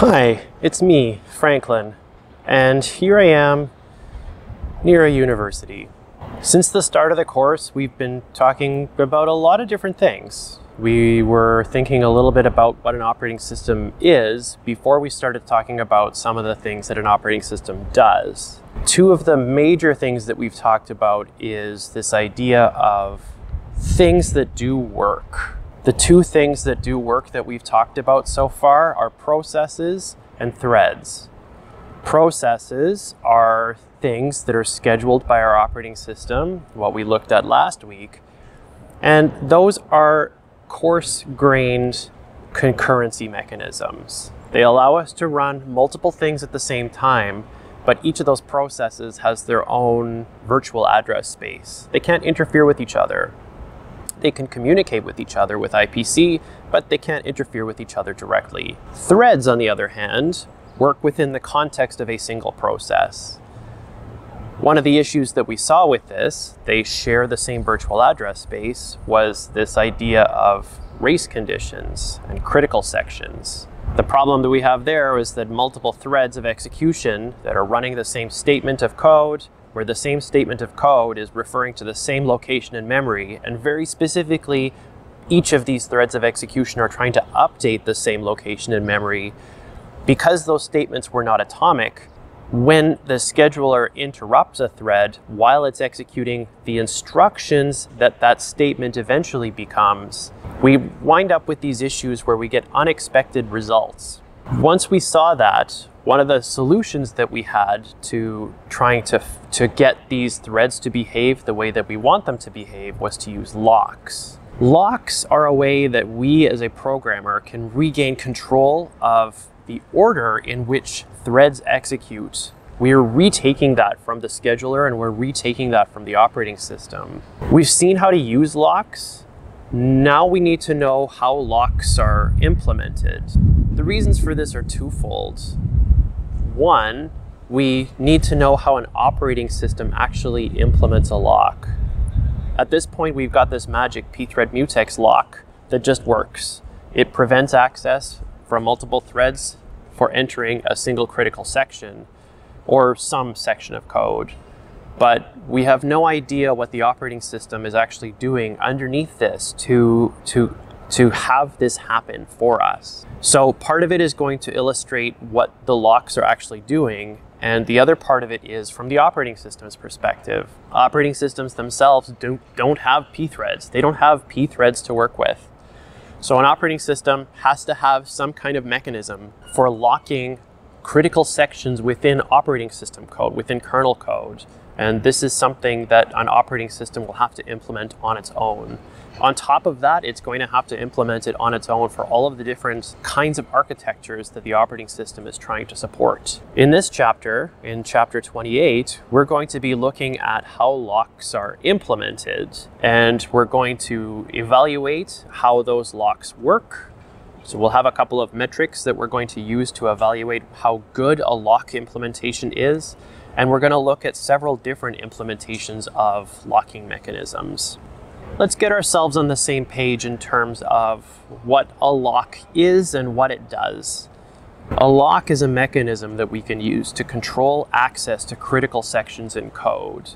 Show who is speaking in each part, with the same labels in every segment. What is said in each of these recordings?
Speaker 1: Hi, it's me, Franklin, and here I am near a university. Since the start of the course, we've been talking about a lot of different things. We were thinking a little bit about what an operating system is before we started talking about some of the things that an operating system does. Two of the major things that we've talked about is this idea of things that do work. The two things that do work that we've talked about so far are processes and threads. Processes are things that are scheduled by our operating system, what we looked at last week, and those are coarse grained concurrency mechanisms. They allow us to run multiple things at the same time, but each of those processes has their own virtual address space. They can't interfere with each other. They can communicate with each other with IPC, but they can't interfere with each other directly. Threads, on the other hand, work within the context of a single process. One of the issues that we saw with this, they share the same virtual address space, was this idea of race conditions and critical sections. The problem that we have there is that multiple threads of execution that are running the same statement of code where the same statement of code is referring to the same location in memory, and very specifically, each of these threads of execution are trying to update the same location in memory. Because those statements were not atomic, when the scheduler interrupts a thread while it's executing the instructions that that statement eventually becomes, we wind up with these issues where we get unexpected results. Once we saw that, one of the solutions that we had to trying to, to get these threads to behave the way that we want them to behave was to use locks. Locks are a way that we as a programmer can regain control of the order in which threads execute. We're retaking that from the scheduler and we're retaking that from the operating system. We've seen how to use locks. Now we need to know how locks are implemented. The reasons for this are twofold. One, we need to know how an operating system actually implements a lock. At this point, we've got this magic pthread mutex lock that just works. It prevents access from multiple threads for entering a single critical section or some section of code. But we have no idea what the operating system is actually doing underneath this to, to to have this happen for us. So part of it is going to illustrate what the locks are actually doing and the other part of it is from the operating system's perspective. Operating systems themselves don't, don't have pthreads. They don't have pthreads to work with. So an operating system has to have some kind of mechanism for locking critical sections within operating system code, within kernel code. And this is something that an operating system will have to implement on its own. On top of that, it's going to have to implement it on its own for all of the different kinds of architectures that the operating system is trying to support. In this chapter, in chapter 28, we're going to be looking at how locks are implemented, and we're going to evaluate how those locks work. So we'll have a couple of metrics that we're going to use to evaluate how good a lock implementation is, and we're going to look at several different implementations of locking mechanisms let's get ourselves on the same page in terms of what a lock is and what it does. A lock is a mechanism that we can use to control access to critical sections in code.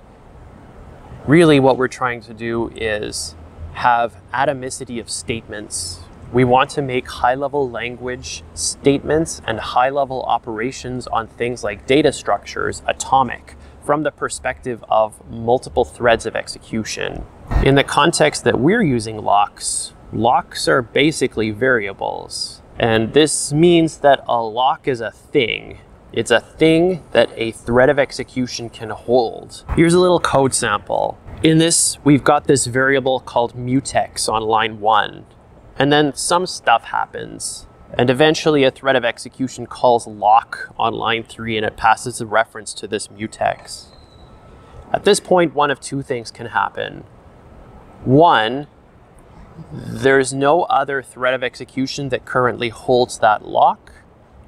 Speaker 1: Really what we're trying to do is have atomicity of statements. We want to make high-level language statements and high-level operations on things like data structures atomic from the perspective of multiple threads of execution. In the context that we're using locks, locks are basically variables. And this means that a lock is a thing. It's a thing that a thread of execution can hold. Here's a little code sample. In this, we've got this variable called mutex on line one. And then some stuff happens. And eventually a thread of execution calls lock on line three and it passes a reference to this mutex. At this point, one of two things can happen. One, there's no other thread of execution that currently holds that lock.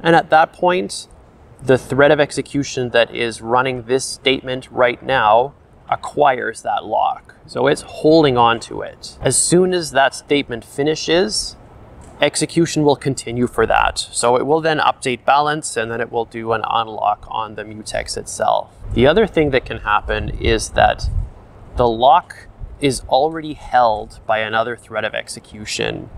Speaker 1: And at that point, the thread of execution that is running this statement right now acquires that lock. So it's holding on to it. As soon as that statement finishes, execution will continue for that. So it will then update balance and then it will do an unlock on the mutex itself. The other thing that can happen is that the lock is already held by another thread of execution.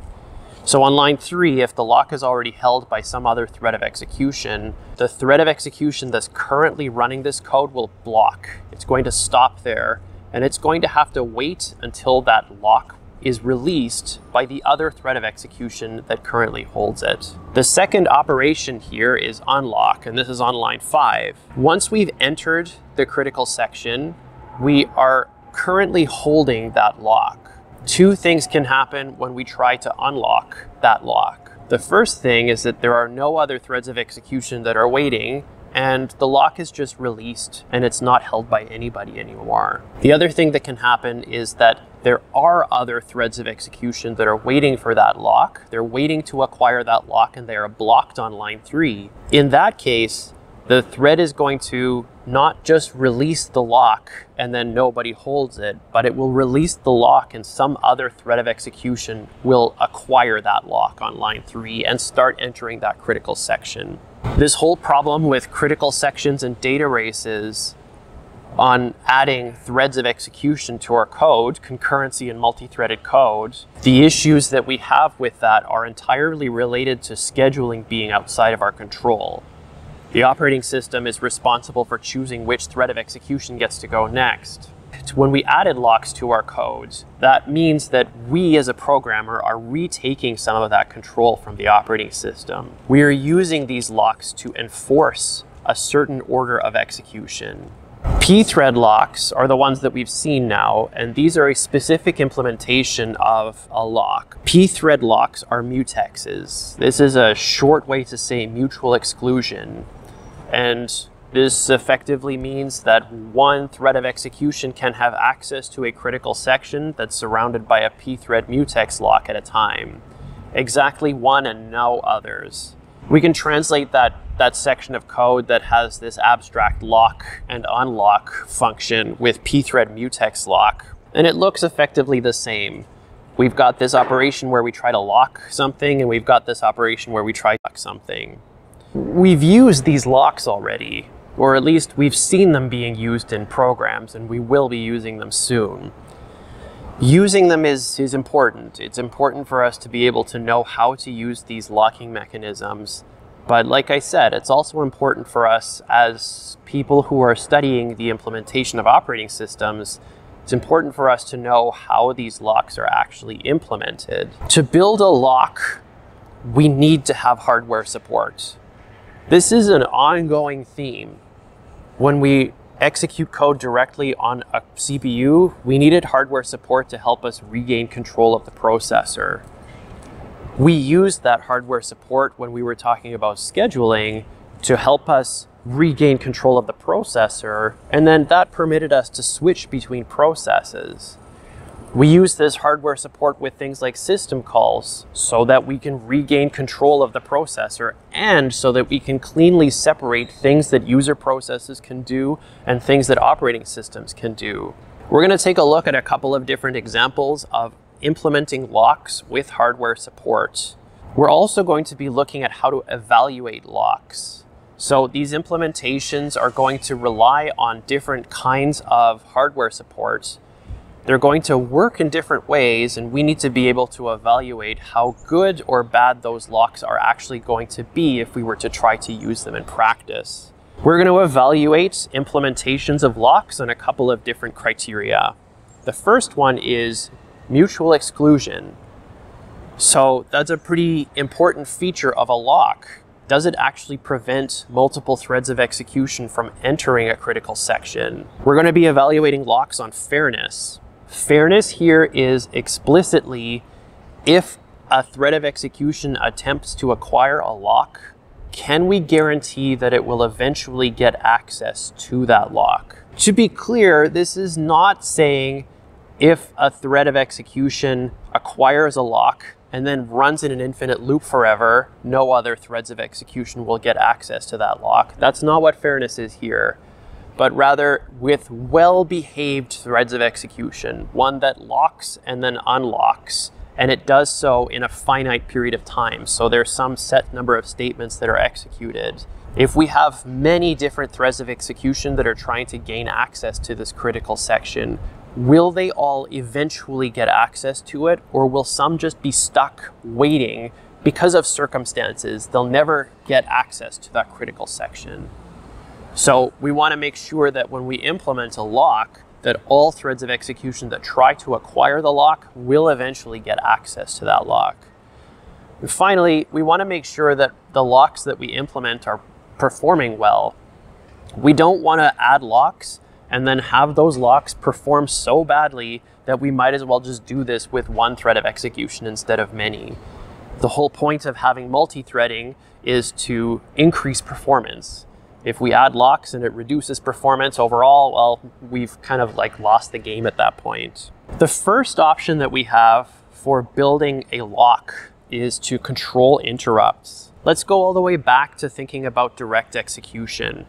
Speaker 1: So on line three, if the lock is already held by some other thread of execution, the thread of execution that's currently running this code will block. It's going to stop there and it's going to have to wait until that lock is released by the other thread of execution that currently holds it. The second operation here is unlock, and this is on line five. Once we've entered the critical section, we are currently holding that lock. Two things can happen when we try to unlock that lock. The first thing is that there are no other threads of execution that are waiting, and the lock is just released and it's not held by anybody anymore. The other thing that can happen is that there are other threads of execution that are waiting for that lock. They're waiting to acquire that lock and they are blocked on line three. In that case, the thread is going to not just release the lock and then nobody holds it, but it will release the lock and some other thread of execution will acquire that lock on line three and start entering that critical section. This whole problem with critical sections and data races on adding threads of execution to our code, concurrency and multi-threaded code, the issues that we have with that are entirely related to scheduling being outside of our control. The operating system is responsible for choosing which thread of execution gets to go next. When we added locks to our codes, that means that we as a programmer are retaking some of that control from the operating system. We are using these locks to enforce a certain order of execution. P-thread locks are the ones that we've seen now, and these are a specific implementation of a lock. P-thread locks are mutexes. This is a short way to say mutual exclusion. And this effectively means that one thread of execution can have access to a critical section that's surrounded by a pthread mutex lock at a time. Exactly one and no others. We can translate that, that section of code that has this abstract lock and unlock function with pthread mutex lock, and it looks effectively the same. We've got this operation where we try to lock something, and we've got this operation where we try to lock something. We've used these locks already, or at least we've seen them being used in programs, and we will be using them soon. Using them is, is important. It's important for us to be able to know how to use these locking mechanisms. But like I said, it's also important for us as people who are studying the implementation of operating systems it's important for us to know how these locks are actually implemented. To build a lock, we need to have hardware support. This is an ongoing theme. When we execute code directly on a CPU, we needed hardware support to help us regain control of the processor. We used that hardware support when we were talking about scheduling to help us regain control of the processor, and then that permitted us to switch between processes. We use this hardware support with things like system calls so that we can regain control of the processor and so that we can cleanly separate things that user processes can do and things that operating systems can do. We're going to take a look at a couple of different examples of implementing locks with hardware support. We're also going to be looking at how to evaluate locks. So these implementations are going to rely on different kinds of hardware support they're going to work in different ways, and we need to be able to evaluate how good or bad those locks are actually going to be if we were to try to use them in practice. We're going to evaluate implementations of locks on a couple of different criteria. The first one is mutual exclusion. So that's a pretty important feature of a lock. Does it actually prevent multiple threads of execution from entering a critical section? We're going to be evaluating locks on fairness. Fairness here is explicitly if a thread of execution attempts to acquire a lock, can we guarantee that it will eventually get access to that lock? To be clear, this is not saying if a thread of execution acquires a lock and then runs in an infinite loop forever, no other threads of execution will get access to that lock. That's not what fairness is here but rather with well behaved threads of execution, one that locks and then unlocks and it does so in a finite period of time. So there's some set number of statements that are executed. If we have many different threads of execution that are trying to gain access to this critical section, will they all eventually get access to it, or will some just be stuck waiting because of circumstances? They'll never get access to that critical section. So we want to make sure that when we implement a lock, that all threads of execution that try to acquire the lock will eventually get access to that lock. And finally, we want to make sure that the locks that we implement are performing well. We don't want to add locks and then have those locks perform so badly that we might as well just do this with one thread of execution instead of many. The whole point of having multi-threading is to increase performance. If we add locks and it reduces performance overall, well, we've kind of like lost the game at that point. The first option that we have for building a lock is to control interrupts. Let's go all the way back to thinking about direct execution.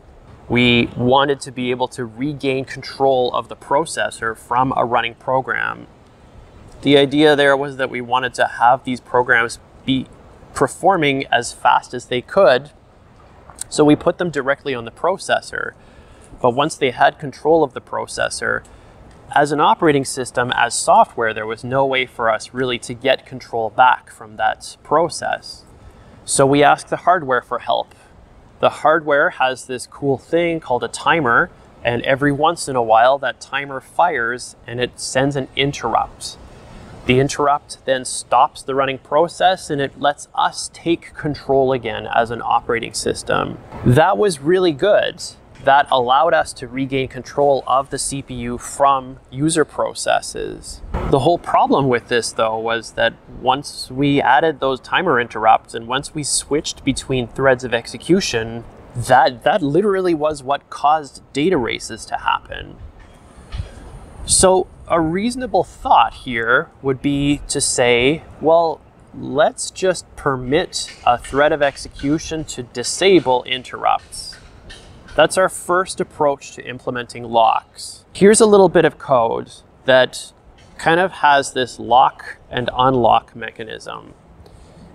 Speaker 1: We wanted to be able to regain control of the processor from a running program. The idea there was that we wanted to have these programs be performing as fast as they could so we put them directly on the processor. But once they had control of the processor, as an operating system, as software, there was no way for us really to get control back from that process. So we asked the hardware for help. The hardware has this cool thing called a timer, and every once in a while that timer fires and it sends an interrupt. The interrupt then stops the running process and it lets us take control again as an operating system. That was really good. That allowed us to regain control of the CPU from user processes. The whole problem with this, though, was that once we added those timer interrupts and once we switched between threads of execution, that, that literally was what caused data races to happen. So a reasonable thought here would be to say, well, let's just permit a thread of execution to disable interrupts. That's our first approach to implementing locks. Here's a little bit of code that kind of has this lock and unlock mechanism.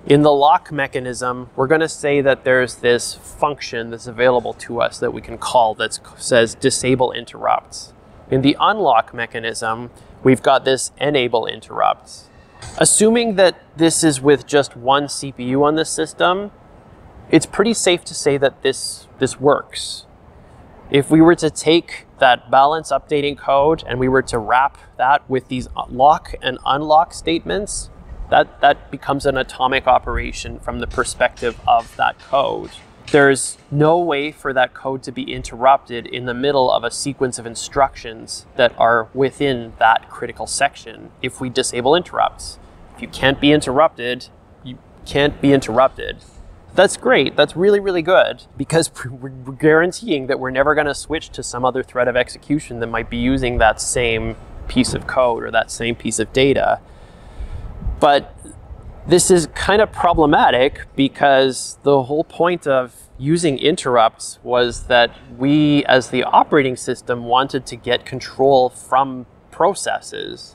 Speaker 1: In the lock mechanism, we're going to say that there's this function that's available to us that we can call that says disable interrupts. In the unlock mechanism, we've got this enable interrupts. Assuming that this is with just one CPU on the system, it's pretty safe to say that this, this works. If we were to take that balance updating code and we were to wrap that with these lock and unlock statements, that, that becomes an atomic operation from the perspective of that code. There's no way for that code to be interrupted in the middle of a sequence of instructions that are within that critical section if we disable interrupts. If you can't be interrupted, you can't be interrupted. That's great. That's really, really good because we're guaranteeing that we're never going to switch to some other thread of execution that might be using that same piece of code or that same piece of data. But this is kind of problematic because the whole point of using interrupts was that we, as the operating system, wanted to get control from processes.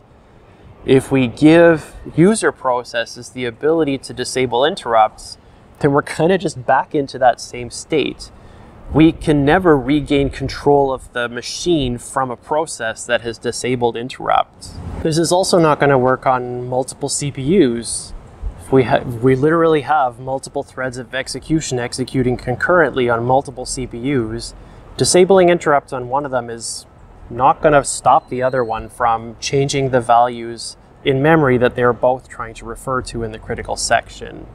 Speaker 1: If we give user processes the ability to disable interrupts, then we're kind of just back into that same state. We can never regain control of the machine from a process that has disabled interrupts. This is also not going to work on multiple CPUs we, we literally have multiple threads of execution executing concurrently on multiple CPUs, disabling interrupts on one of them is not going to stop the other one from changing the values in memory that they're both trying to refer to in the critical section.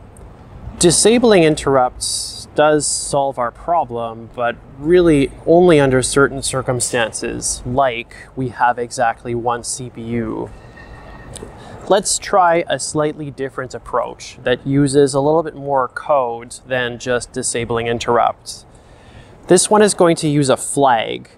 Speaker 1: Disabling interrupts does solve our problem, but really only under certain circumstances, like we have exactly one CPU Let's try a slightly different approach that uses a little bit more code than just disabling interrupts. This one is going to use a flag.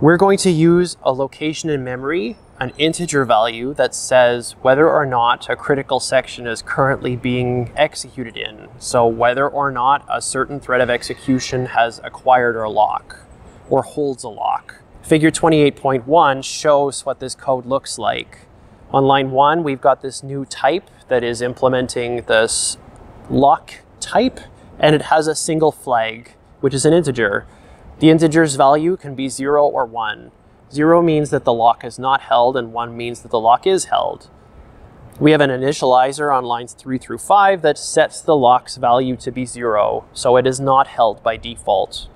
Speaker 1: We're going to use a location in memory, an integer value that says whether or not a critical section is currently being executed in. So whether or not a certain thread of execution has acquired a lock or holds a lock. Figure 28.1 shows what this code looks like On line one, we've got this new type that is implementing this lock type, and it has a single flag, which is an integer. The integer's value can be zero or one. Zero means that the lock is not held, and one means that the lock is held. We have an initializer on lines three through five that sets the lock's value to be zero, so it is not held by default.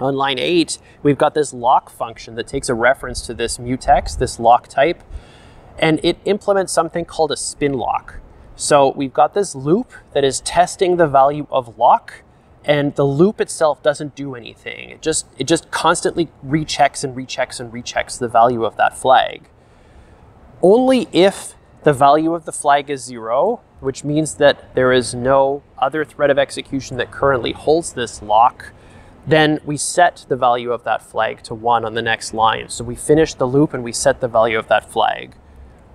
Speaker 1: On line eight, we've got this lock function that takes a reference to this mutex, this lock type, and it implements something called a spin lock. So we've got this loop that is testing the value of lock, and the loop itself doesn't do anything. It just it just constantly rechecks and rechecks and rechecks the value of that flag. Only if the value of the flag is zero, which means that there is no other thread of execution that currently holds this lock, then we set the value of that flag to one on the next line. So we finish the loop and we set the value of that flag.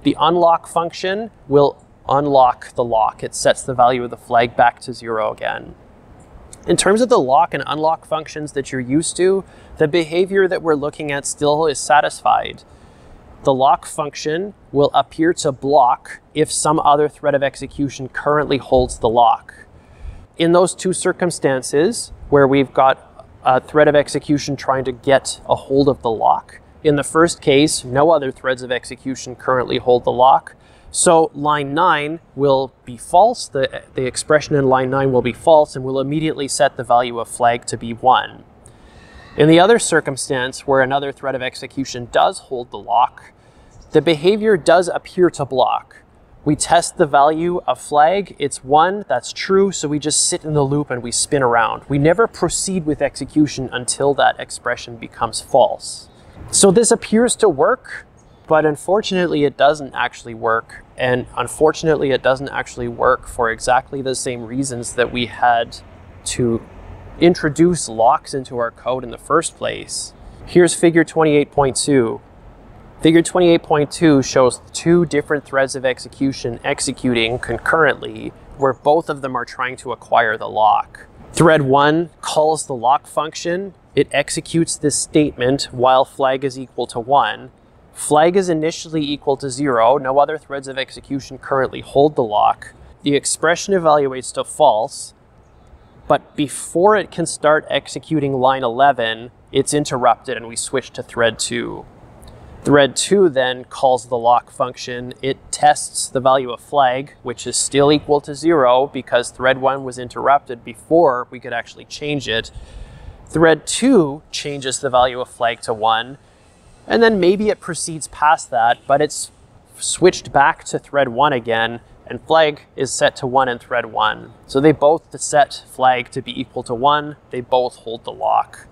Speaker 1: The unlock function will unlock the lock. It sets the value of the flag back to zero again. In terms of the lock and unlock functions that you're used to, the behavior that we're looking at still is satisfied. The lock function will appear to block if some other thread of execution currently holds the lock. In those two circumstances, where we've got a thread of execution trying to get a hold of the lock. In the first case, no other threads of execution currently hold the lock. So line 9 will be false, the, the expression in line 9 will be false, and we'll immediately set the value of flag to be 1. In the other circumstance, where another thread of execution does hold the lock, the behavior does appear to block. We test the value of flag, it's one, that's true, so we just sit in the loop and we spin around. We never proceed with execution until that expression becomes false. So this appears to work, but unfortunately it doesn't actually work. And unfortunately it doesn't actually work for exactly the same reasons that we had to introduce locks into our code in the first place. Here's figure 28.2. Figure 28.2 shows two different threads of execution executing concurrently where both of them are trying to acquire the lock. Thread 1 calls the lock function. It executes this statement while flag is equal to 1. Flag is initially equal to 0. No other threads of execution currently hold the lock. The expression evaluates to false, but before it can start executing line 11, it's interrupted and we switch to thread 2. Thread 2 then calls the lock function. It tests the value of flag, which is still equal to 0 because thread 1 was interrupted before we could actually change it. Thread 2 changes the value of flag to 1, and then maybe it proceeds past that, but it's switched back to thread 1 again, and flag is set to 1 in thread 1. So they both set flag to be equal to 1, they both hold the lock.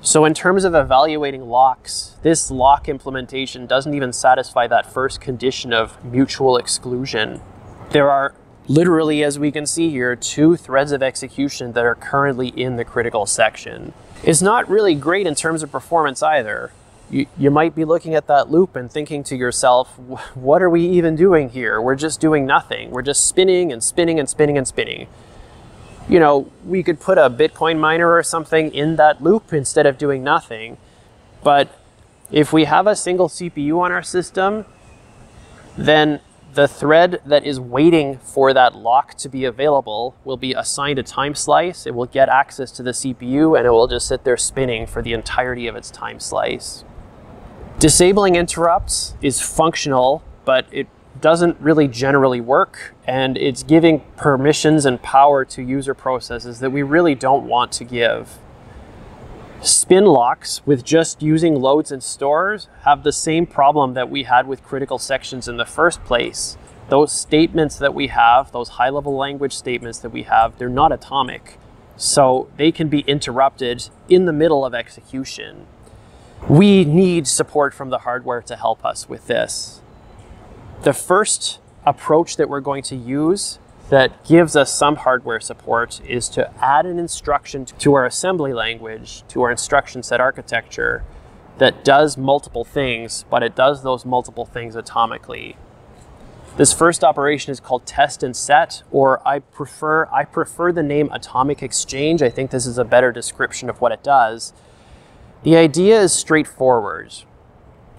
Speaker 1: So in terms of evaluating locks, this lock implementation doesn't even satisfy that first condition of mutual exclusion. There are literally, as we can see here, two threads of execution that are currently in the critical section. It's not really great in terms of performance either. You, you might be looking at that loop and thinking to yourself, what are we even doing here? We're just doing nothing. We're just spinning and spinning and spinning and spinning you know, we could put a Bitcoin miner or something in that loop instead of doing nothing. But if we have a single CPU on our system, then the thread that is waiting for that lock to be available will be assigned a time slice. It will get access to the CPU and it will just sit there spinning for the entirety of its time slice. Disabling interrupts is functional, but it doesn't really generally work and it's giving permissions and power to user processes that we really don't want to give. Spin locks with just using loads and stores have the same problem that we had with critical sections in the first place. Those statements that we have, those high level language statements that we have, they're not atomic. So they can be interrupted in the middle of execution. We need support from the hardware to help us with this. The first approach that we're going to use that gives us some hardware support is to add an instruction to our assembly language, to our instruction set architecture that does multiple things, but it does those multiple things atomically. This first operation is called test and set, or I prefer, I prefer the name atomic exchange. I think this is a better description of what it does. The idea is straightforward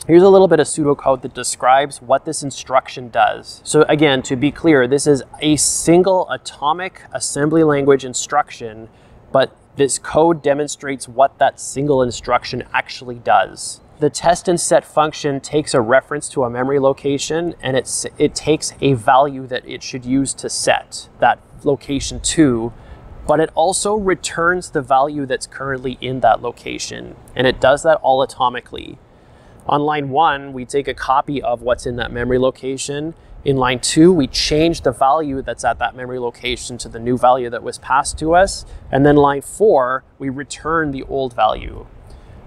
Speaker 1: Here's a little bit of pseudocode that describes what this instruction does. So again, to be clear, this is a single atomic assembly language instruction, but this code demonstrates what that single instruction actually does. The test and set function takes a reference to a memory location and it's, it takes a value that it should use to set that location to, but it also returns the value that's currently in that location. And it does that all atomically. On line one, we take a copy of what's in that memory location. In line two, we change the value that's at that memory location to the new value that was passed to us. And then line four, we return the old value.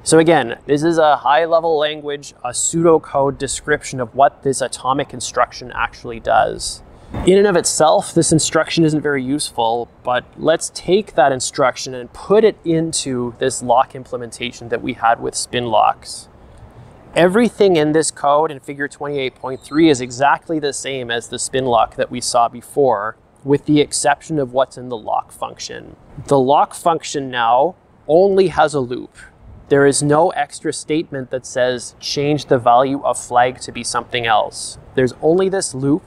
Speaker 1: So again, this is a high level language, a pseudocode description of what this atomic instruction actually does. In and of itself, this instruction isn't very useful, but let's take that instruction and put it into this lock implementation that we had with spin locks. Everything in this code in figure 28.3 is exactly the same as the spin lock that we saw before, with the exception of what's in the lock function. The lock function now only has a loop. There is no extra statement that says change the value of flag to be something else. There's only this loop,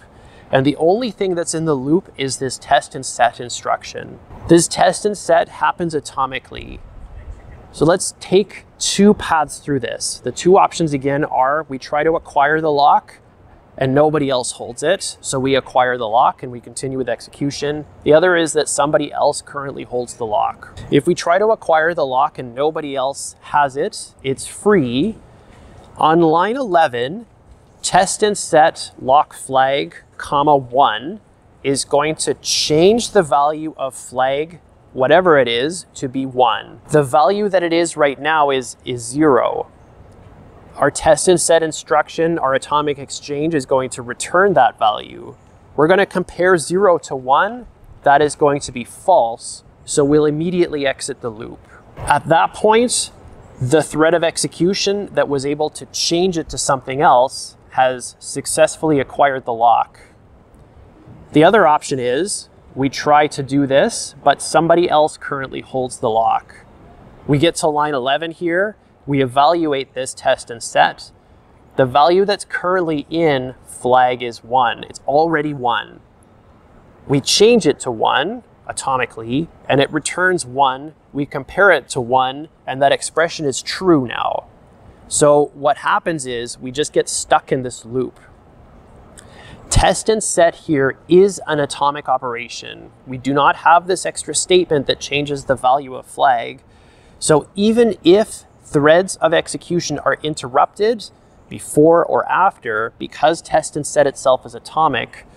Speaker 1: and the only thing that's in the loop is this test and set instruction. This test and set happens atomically. So let's take two paths through this. The two options again are we try to acquire the lock and nobody else holds it. So we acquire the lock and we continue with execution. The other is that somebody else currently holds the lock. If we try to acquire the lock and nobody else has it, it's free. On line 11, test and set lock flag, comma one is going to change the value of flag whatever it is to be one. The value that it is right now is, is zero. Our test and set instruction, our atomic exchange is going to return that value. We're going to compare zero to one. That is going to be false. So we'll immediately exit the loop. At that point, the thread of execution that was able to change it to something else has successfully acquired the lock. The other option is we try to do this, but somebody else currently holds the lock. We get to line 11 here, we evaluate this test and set. The value that's currently in flag is one, it's already one. We change it to one atomically, and it returns one. We compare it to one, and that expression is true now. So what happens is we just get stuck in this loop. Test and set here is an atomic operation. We do not have this extra statement that changes the value of flag. So even if threads of execution are interrupted before or after, because test and set itself is atomic,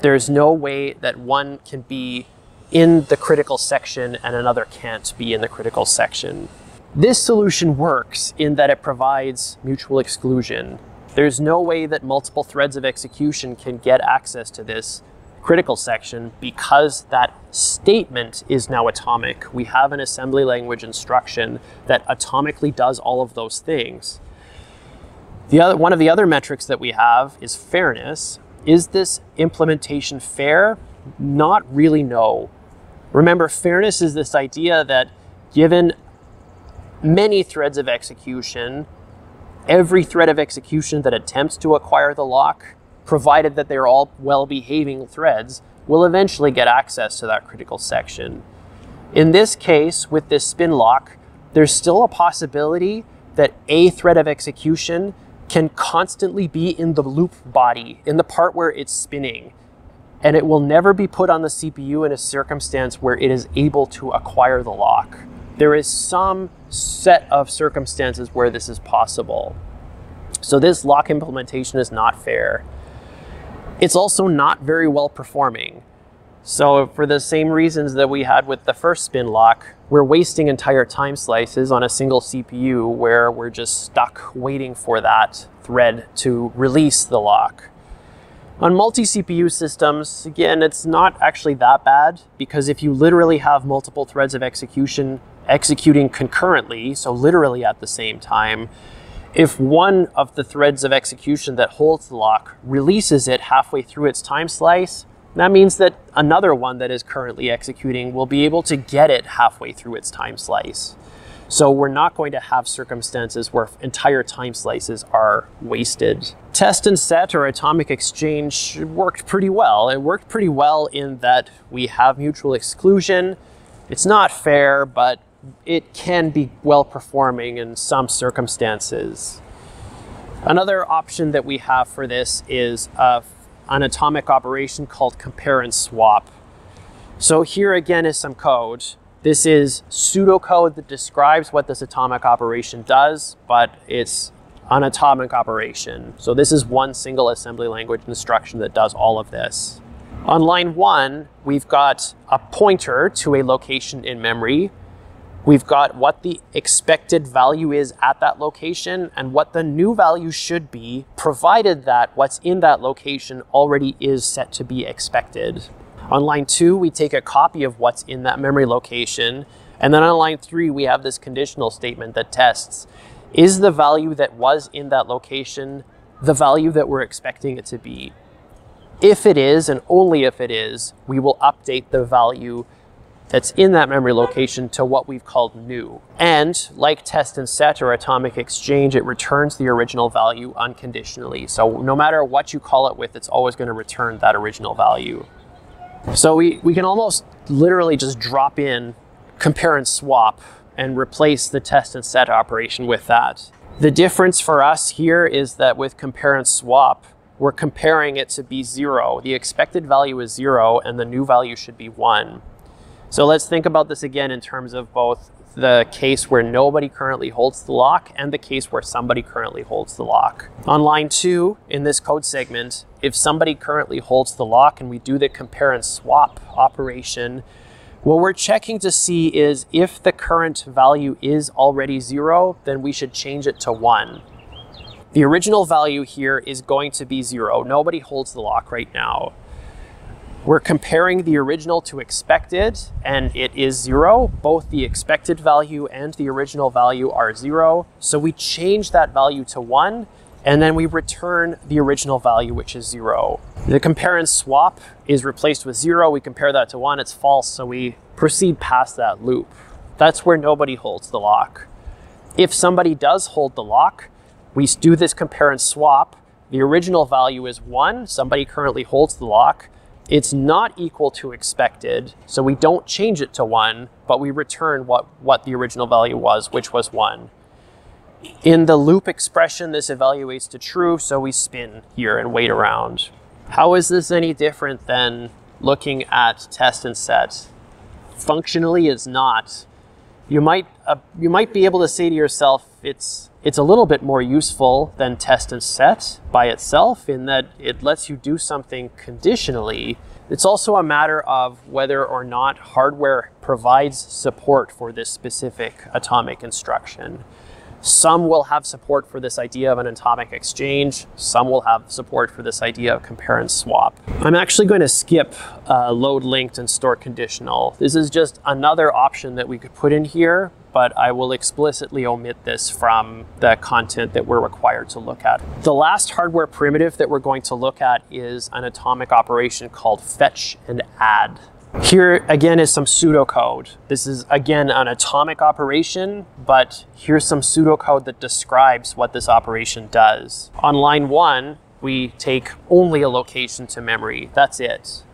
Speaker 1: there's no way that one can be in the critical section and another can't be in the critical section. This solution works in that it provides mutual exclusion. There's no way that multiple threads of execution can get access to this critical section because that statement is now atomic. We have an assembly language instruction that atomically does all of those things. The other, one of the other metrics that we have is fairness. Is this implementation fair? Not really, no. Remember, fairness is this idea that given many threads of execution, every thread of execution that attempts to acquire the lock, provided that they're all well-behaving threads, will eventually get access to that critical section. In this case, with this spin lock, there's still a possibility that a thread of execution can constantly be in the loop body, in the part where it's spinning. And it will never be put on the CPU in a circumstance where it is able to acquire the lock. There is some set of circumstances where this is possible. So this lock implementation is not fair. It's also not very well performing. So for the same reasons that we had with the first spin lock, we're wasting entire time slices on a single CPU where we're just stuck waiting for that thread to release the lock. On multi-CPU systems, again, it's not actually that bad because if you literally have multiple threads of execution executing concurrently, so literally at the same time, if one of the threads of execution that holds the lock releases it halfway through its time slice, that means that another one that is currently executing will be able to get it halfway through its time slice. So we're not going to have circumstances where entire time slices are wasted. Test and set or atomic exchange worked pretty well. It worked pretty well in that we have mutual exclusion. It's not fair, but it can be well performing in some circumstances. Another option that we have for this is uh, an atomic operation called compare and swap. So here again is some code. This is pseudocode that describes what this atomic operation does, but it's an atomic operation. So this is one single assembly language instruction that does all of this. On line one, we've got a pointer to a location in memory We've got what the expected value is at that location and what the new value should be, provided that what's in that location already is set to be expected. On line two, we take a copy of what's in that memory location. And then on line three, we have this conditional statement that tests, is the value that was in that location the value that we're expecting it to be? If it is, and only if it is, we will update the value that's in that memory location to what we've called new. And like test and set or atomic exchange, it returns the original value unconditionally. So no matter what you call it with, it's always going to return that original value. So we, we can almost literally just drop in compare and swap and replace the test and set operation with that. The difference for us here is that with compare and swap, we're comparing it to be zero. The expected value is zero and the new value should be one. So let's think about this again in terms of both the case where nobody currently holds the lock and the case where somebody currently holds the lock. On line two in this code segment, if somebody currently holds the lock and we do the compare and swap operation, what we're checking to see is if the current value is already zero, then we should change it to one. The original value here is going to be zero. Nobody holds the lock right now. We're comparing the original to expected and it is zero. Both the expected value and the original value are zero. So we change that value to one and then we return the original value, which is zero. The compare and swap is replaced with zero. We compare that to one, it's false. So we proceed past that loop. That's where nobody holds the lock. If somebody does hold the lock, we do this compare and swap. The original value is one. Somebody currently holds the lock it's not equal to expected, so we don't change it to one, but we return what, what the original value was, which was one. In the loop expression, this evaluates to true, so we spin here and wait around. How is this any different than looking at test and set? Functionally, it's not. You might, uh, you might be able to say to yourself, it's, it's a little bit more useful than test and set by itself in that it lets you do something conditionally. It's also a matter of whether or not hardware provides support for this specific atomic instruction. Some will have support for this idea of an atomic exchange. Some will have support for this idea of compare and swap. I'm actually going to skip uh, load linked and store conditional. This is just another option that we could put in here, but I will explicitly omit this from the content that we're required to look at. The last hardware primitive that we're going to look at is an atomic operation called fetch and add. Here again is some pseudocode. This is again an atomic operation, but here's some pseudocode that describes what this operation does. On line one, we take only a location to memory. That's it.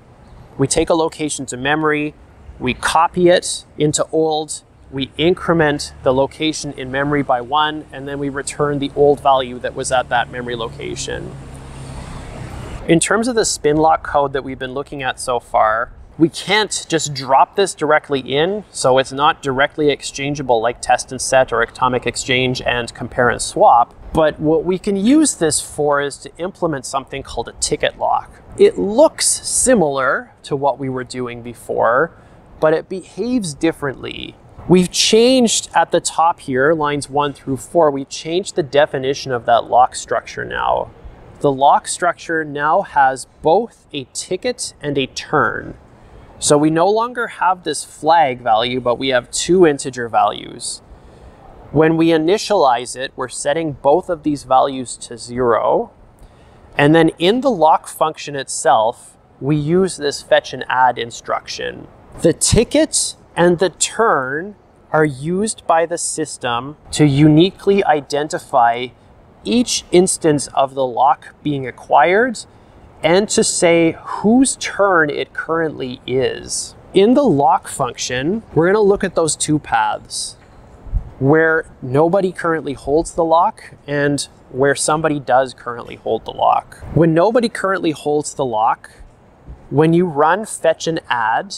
Speaker 1: We take a location to memory, we copy it into old, we increment the location in memory by one, and then we return the old value that was at that memory location. In terms of the spin lock code that we've been looking at so far, we can't just drop this directly in, so it's not directly exchangeable like test and set or atomic exchange and compare and swap. But what we can use this for is to implement something called a ticket lock. It looks similar to what we were doing before, but it behaves differently. We've changed at the top here, lines one through four, we've changed the definition of that lock structure now. The lock structure now has both a ticket and a turn. So we no longer have this flag value, but we have two integer values. When we initialize it, we're setting both of these values to zero. And then in the lock function itself, we use this fetch and add instruction. The ticket and the turn are used by the system to uniquely identify each instance of the lock being acquired and to say whose turn it currently is. In the lock function, we're going to look at those two paths where nobody currently holds the lock and where somebody does currently hold the lock. When nobody currently holds the lock, when you run fetch and add,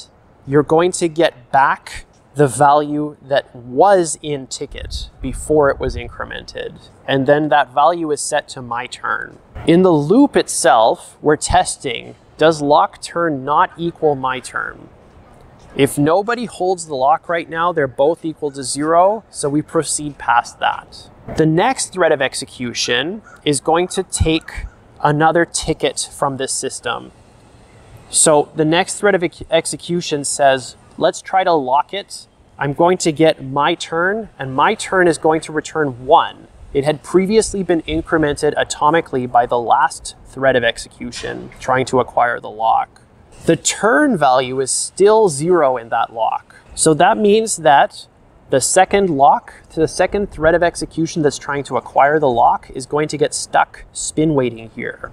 Speaker 1: you're going to get back the value that was in ticket before it was incremented. And then that value is set to my turn. In the loop itself, we're testing, does lock turn not equal my turn? If nobody holds the lock right now, they're both equal to zero, so we proceed past that. The next thread of execution is going to take another ticket from this system. So the next thread of execution says, let's try to lock it. I'm going to get my turn, and my turn is going to return one. It had previously been incremented atomically by the last thread of execution, trying to acquire the lock the turn value is still zero in that lock. So that means that the second lock, to the second thread of execution that's trying to acquire the lock is going to get stuck spin waiting here.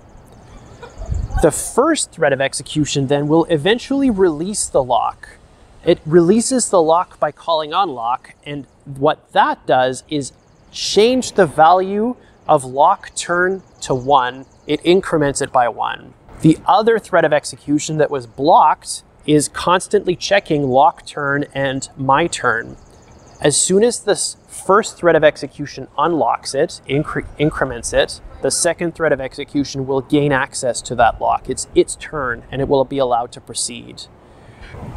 Speaker 1: The first thread of execution then will eventually release the lock. It releases the lock by calling unlock, and what that does is change the value of lock turn to one. It increments it by one. The other thread of execution that was blocked is constantly checking lock turn and my turn. As soon as this first thread of execution unlocks it, incre increments it, the second thread of execution will gain access to that lock. It's its turn and it will be allowed to proceed.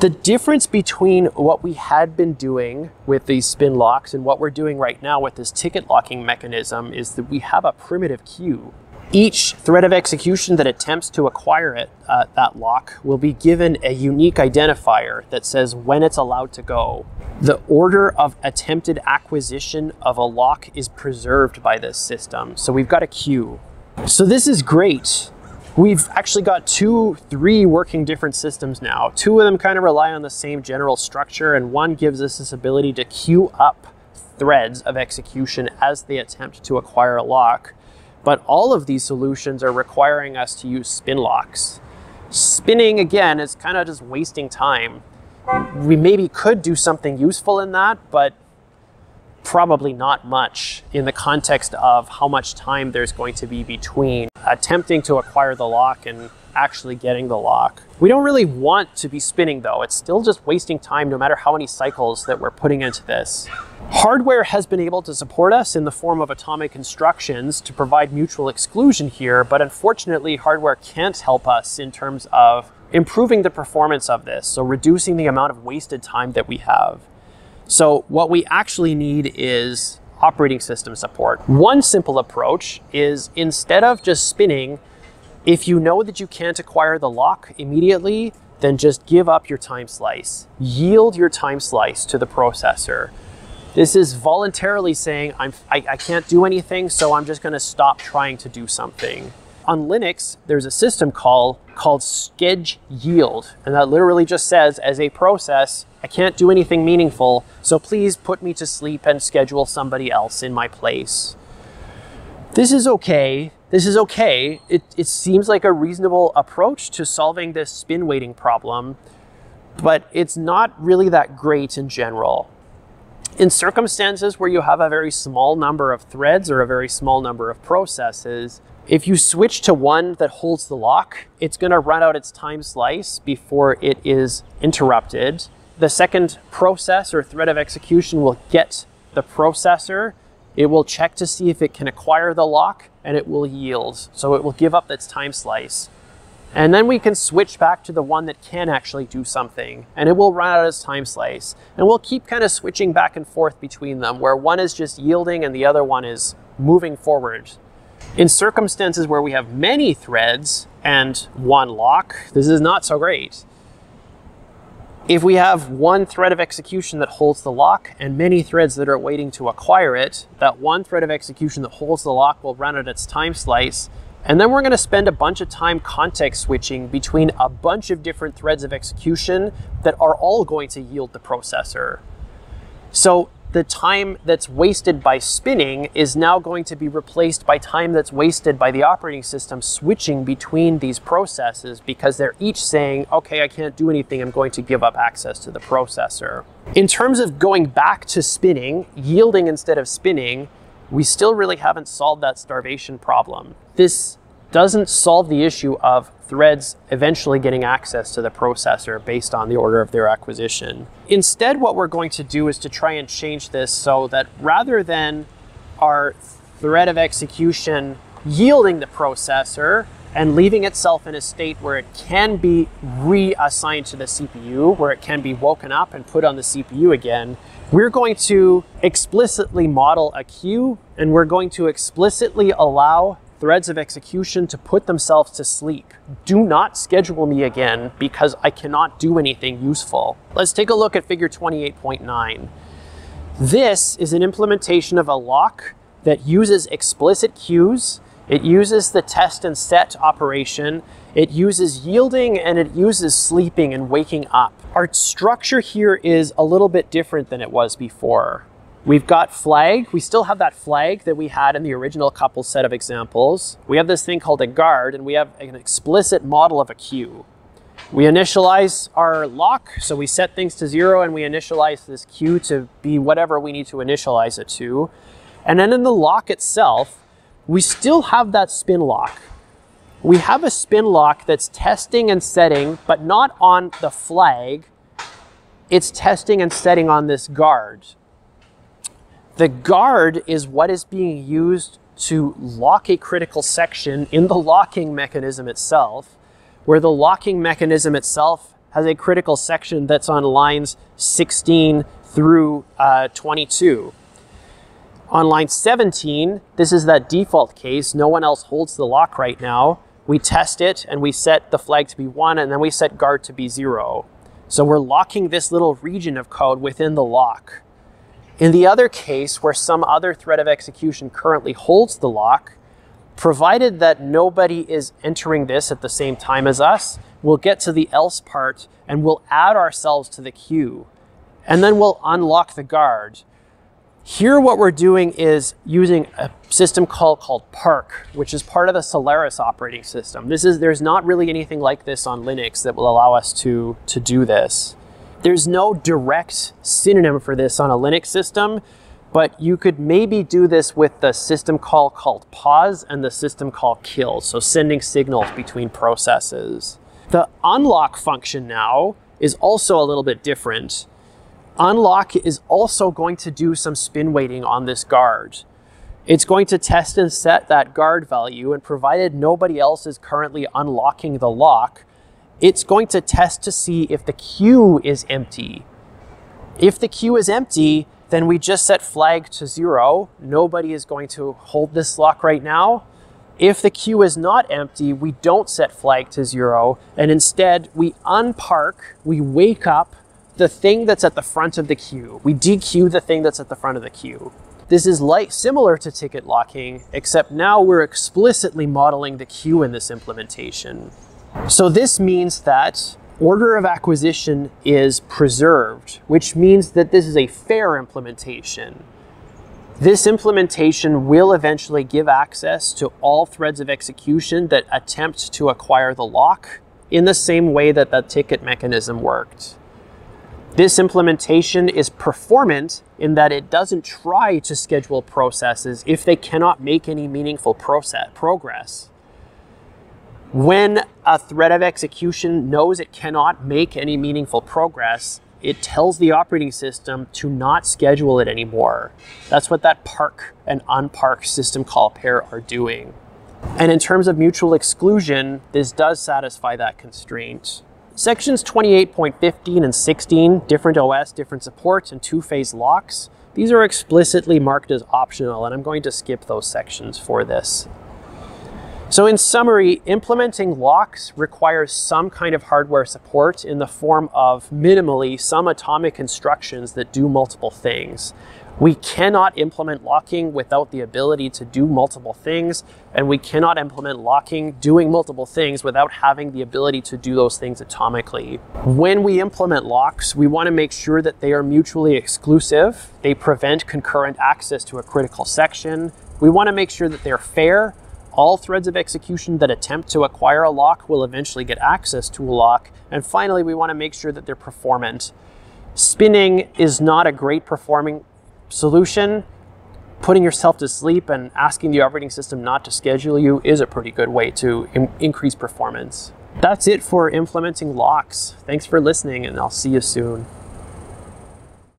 Speaker 1: The difference between what we had been doing with these spin locks and what we're doing right now with this ticket locking mechanism is that we have a primitive queue. Each thread of execution that attempts to acquire it, uh, that lock, will be given a unique identifier that says when it's allowed to go. The order of attempted acquisition of a lock is preserved by this system. So we've got a queue. So this is great. We've actually got two, three working different systems now. Two of them kind of rely on the same general structure, and one gives us this ability to queue up threads of execution as they attempt to acquire a lock. But all of these solutions are requiring us to use spin locks. Spinning, again, is kind of just wasting time. We maybe could do something useful in that, but probably not much in the context of how much time there's going to be between attempting to acquire the lock and actually getting the lock. We don't really want to be spinning though. It's still just wasting time no matter how many cycles that we're putting into this. Hardware has been able to support us in the form of atomic instructions to provide mutual exclusion here, but unfortunately hardware can't help us in terms of improving the performance of this, so reducing the amount of wasted time that we have. So what we actually need is operating system support. One simple approach is instead of just spinning, if you know that you can't acquire the lock immediately, then just give up your time slice. Yield your time slice to the processor. This is voluntarily saying, I'm, I, I can't do anything, so I'm just gonna stop trying to do something. On Linux, there's a system call called Schedule Yield, and that literally just says, as a process, I can't do anything meaningful, so please put me to sleep and schedule somebody else in my place. This is okay this is okay. It, it seems like a reasonable approach to solving this spin waiting problem, but it's not really that great in general. In circumstances where you have a very small number of threads or a very small number of processes, if you switch to one that holds the lock, it's going to run out its time slice before it is interrupted. The second process or thread of execution will get the processor it will check to see if it can acquire the lock and it will yield. So it will give up its time slice. And then we can switch back to the one that can actually do something and it will run out of its time slice. And we'll keep kind of switching back and forth between them where one is just yielding and the other one is moving forward. In circumstances where we have many threads and one lock, this is not so great. If we have one thread of execution that holds the lock and many threads that are waiting to acquire it, that one thread of execution that holds the lock will run at its time slice. And then we're going to spend a bunch of time context switching between a bunch of different threads of execution that are all going to yield the processor. So the time that's wasted by spinning is now going to be replaced by time that's wasted by the operating system switching between these processes because they're each saying, okay, I can't do anything, I'm going to give up access to the processor. In terms of going back to spinning, yielding instead of spinning, we still really haven't solved that starvation problem. This doesn't solve the issue of threads eventually getting access to the processor based on the order of their acquisition. Instead, what we're going to do is to try and change this so that rather than our thread of execution yielding the processor and leaving itself in a state where it can be reassigned to the CPU, where it can be woken up and put on the CPU again, we're going to explicitly model a queue and we're going to explicitly allow threads of execution to put themselves to sleep. Do not schedule me again because I cannot do anything useful. Let's take a look at figure 28.9. This is an implementation of a lock that uses explicit queues. It uses the test and set operation. It uses yielding and it uses sleeping and waking up. Our structure here is a little bit different than it was before. We've got flag. We still have that flag that we had in the original couple set of examples. We have this thing called a guard, and we have an explicit model of a queue. We initialize our lock, so we set things to zero, and we initialize this queue to be whatever we need to initialize it to. And then in the lock itself, we still have that spin lock. We have a spin lock that's testing and setting, but not on the flag. It's testing and setting on this guard. The guard is what is being used to lock a critical section in the locking mechanism itself, where the locking mechanism itself has a critical section that's on lines 16 through uh, 22. On line 17, this is that default case. No one else holds the lock right now. We test it and we set the flag to be one and then we set guard to be zero. So we're locking this little region of code within the lock. In the other case, where some other thread of execution currently holds the lock, provided that nobody is entering this at the same time as us, we'll get to the else part and we'll add ourselves to the queue. And then we'll unlock the guard. Here, what we're doing is using a system call called Park, which is part of the Solaris operating system. This is, there's not really anything like this on Linux that will allow us to, to do this. There's no direct synonym for this on a Linux system, but you could maybe do this with the system call called pause and the system call kill, so sending signals between processes. The unlock function now is also a little bit different. Unlock is also going to do some spin waiting on this guard. It's going to test and set that guard value, and provided nobody else is currently unlocking the lock, it's going to test to see if the queue is empty. If the queue is empty, then we just set flag to zero. Nobody is going to hold this lock right now. If the queue is not empty, we don't set flag to zero, and instead we unpark, we wake up the thing that's at the front of the queue. We dequeue the thing that's at the front of the queue. This is like similar to ticket locking, except now we're explicitly modeling the queue in this implementation. So this means that order of acquisition is preserved, which means that this is a fair implementation. This implementation will eventually give access to all threads of execution that attempt to acquire the lock in the same way that the ticket mechanism worked. This implementation is performant in that it doesn't try to schedule processes if they cannot make any meaningful process, progress. When a thread of execution knows it cannot make any meaningful progress, it tells the operating system to not schedule it anymore. That's what that park and unpark system call pair are doing. And in terms of mutual exclusion, this does satisfy that constraint. Sections 28.15 and 16, different OS, different supports, and two-phase locks, these are explicitly marked as optional, and I'm going to skip those sections for this. So, in summary, implementing locks requires some kind of hardware support in the form of minimally some atomic instructions that do multiple things. We cannot implement locking without the ability to do multiple things, and we cannot implement locking doing multiple things without having the ability to do those things atomically. When we implement locks, we want to make sure that they are mutually exclusive, they prevent concurrent access to a critical section. We want to make sure that they're fair. All threads of execution that attempt to acquire a lock will eventually get access to a lock. And finally, we want to make sure that they're performant. Spinning is not a great performing solution, putting yourself to sleep and asking the operating system not to schedule you is a pretty good way to in- increase performance. That's it for implementing locks. Thanks for listening, and I'll see you soon.